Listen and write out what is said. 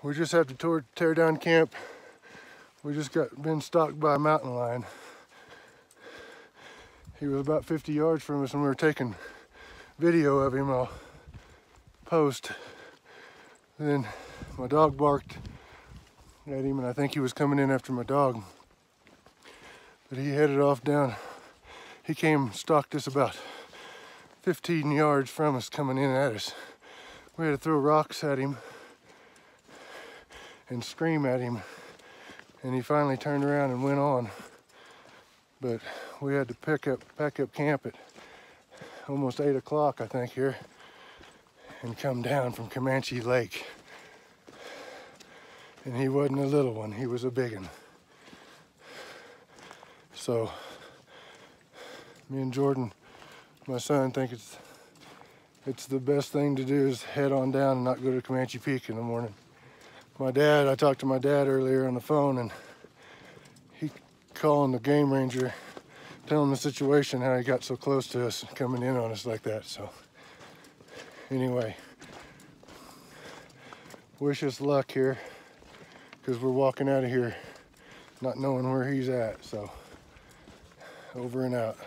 We just had to tear, tear down camp. We just got been stalked by a mountain lion. He was about 50 yards from us and we were taking video of him. I'll post. then my dog barked at him and I think he was coming in after my dog. But he headed off down. He came, stalked us about 15 yards from us coming in at us. We had to throw rocks at him and scream at him. And he finally turned around and went on. But we had to pick up, pack up camp at almost eight o'clock, I think, here, and come down from Comanche Lake. And he wasn't a little one, he was a big one. So, me and Jordan, my son, think it's it's the best thing to do is head on down and not go to Comanche Peak in the morning. My dad, I talked to my dad earlier on the phone and he calling the game ranger, telling the situation, how he got so close to us coming in on us like that. So anyway, wish us luck here because we're walking out of here not knowing where he's at. So over and out.